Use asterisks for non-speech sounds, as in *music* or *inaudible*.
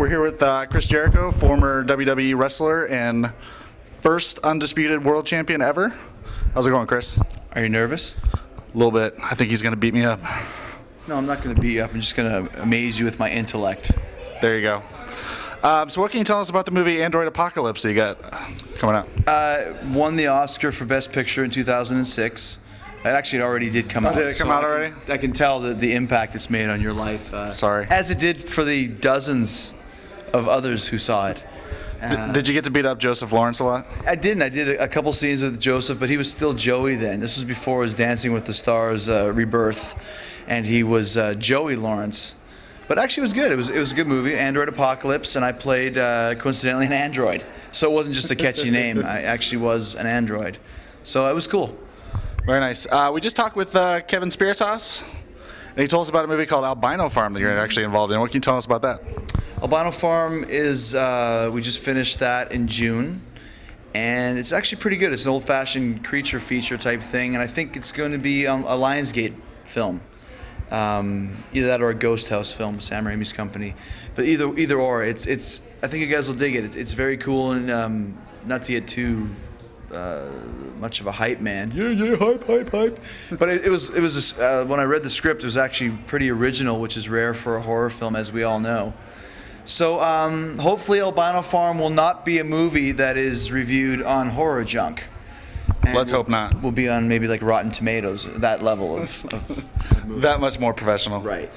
We're here with uh, Chris Jericho, former WWE wrestler and first undisputed world champion ever. How's it going, Chris? Are you nervous? A little bit. I think he's going to beat me up. No, I'm not going to beat you up. I'm just going to amaze you with my intellect. There you go. Um, so, what can you tell us about the movie Android Apocalypse that you got coming out? Uh, won the Oscar for Best Picture in 2006. It actually already did come out. Oh, did it come out I can- already? I can tell the, the impact it's made on your life. Uh, Sorry. As it did for the dozens of others who saw it. Uh, Did you get to beat up Joseph Lawrence a lot? I didn't. I did a, a couple scenes with Joseph, but he was still Joey then. This was before his Dancing with the Stars uh, rebirth, and he was uh, Joey Lawrence. But actually, it was good. It was it was a good movie, Android Apocalypse, and I played uh, coincidentally an android. So it wasn't just a catchy *laughs* name. I actually was an android. So it was cool. Very nice. Uh, we just talked with uh, Kevin Spirtas, and he told us about a movie called Albino Farm that you're actually involved in. What can you tell us about that? Albino Farm is uh, we just finished that in June, and it's actually pretty good. It's an old-fashioned creature feature type thing, and I think it's going to be a Lionsgate film, um, either that or a Ghost House film, Sam Raimi's company. But either either or, it's it's. I think you guys will dig it. It's, it's very cool, and um, not to get too uh, much of a hype man. Yeah, yeah, hype, hype, hype. But it, it was it was uh, when I read the script, it was actually pretty original, which is rare for a horror film, as we all know. So um, hopefully, Albino Farm will not be a movie that is reviewed on Horror Junk. And Let's will- hope not. We'll be on maybe like Rotten Tomatoes, that level of. of *laughs* That much more professional. right.